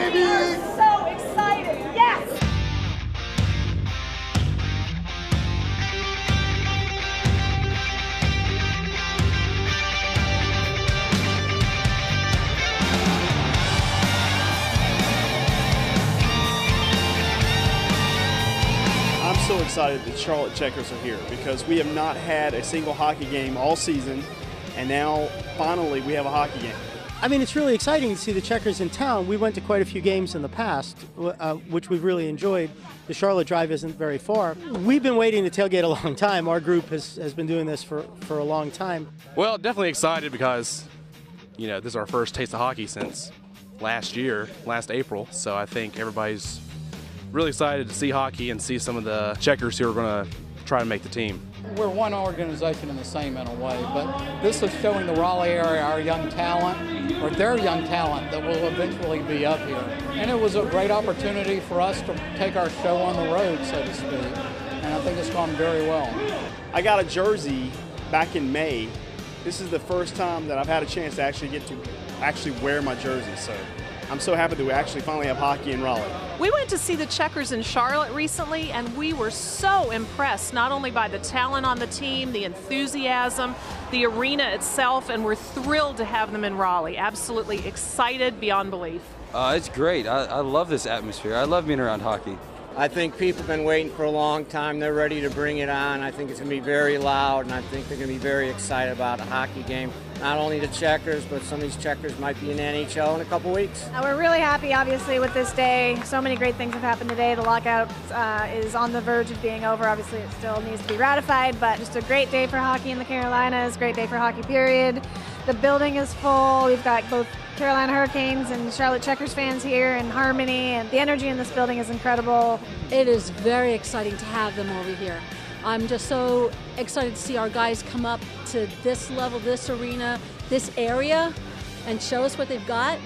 baby! Are so excited. Yes! I'm so excited that Charlotte Checkers are here because we have not had a single hockey game all season, and now finally we have a hockey game. I mean, it's really exciting to see the Checkers in town. We went to quite a few games in the past, uh, which we've really enjoyed. The Charlotte Drive isn't very far. We've been waiting to tailgate a long time. Our group has, has been doing this for, for a long time. Well, definitely excited because, you know, this is our first taste of hockey since last year, last April. So I think everybody's really excited to see hockey and see some of the checkers who are going to try to make the team. We're one organization in the same in a way, but this is showing the Raleigh area our young talent, or their young talent that will eventually be up here. And it was a great opportunity for us to take our show on the road, so to speak. And I think it's gone very well. I got a jersey back in May. This is the first time that I've had a chance to actually get to actually wear my jersey. So I'm so happy that we actually finally have hockey in Raleigh. We went to see the Checkers in Charlotte recently, and we were so impressed not only by the talent on the team, the enthusiasm, the arena itself, and we're thrilled to have them in Raleigh. Absolutely excited beyond belief. Uh, it's great. I, I love this atmosphere. I love being around hockey. I think people have been waiting for a long time. They're ready to bring it on. I think it's going to be very loud, and I think they're going to be very excited about a hockey game. Not only the checkers, but some of these checkers might be in NHL in a couple weeks. Uh, we're really happy, obviously, with this day. So many great things have happened today. The lockout uh, is on the verge of being over. Obviously, it still needs to be ratified, but just a great day for hockey in the Carolinas, great day for hockey, period. The building is full. We've got both Carolina Hurricanes and Charlotte Checkers fans here in harmony, and the energy in this building is incredible. It is very exciting to have them over here. I'm just so excited to see our guys come up to this level, this arena, this area, and show us what they've got.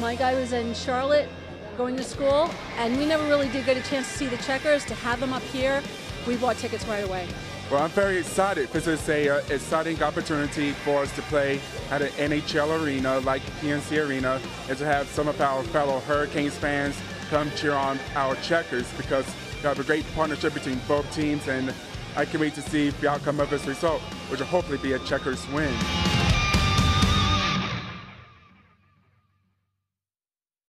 My guy was in Charlotte going to school, and we never really did get a chance to see the checkers. To have them up here, we bought tickets right away. Well, I'm very excited because it's a uh, exciting opportunity for us to play at an NHL arena like PNC Arena and to have some of our fellow Hurricanes fans come cheer on our checkers because we have a great partnership between both teams and I can't wait to see the outcome of this result, which will hopefully be a checkers win.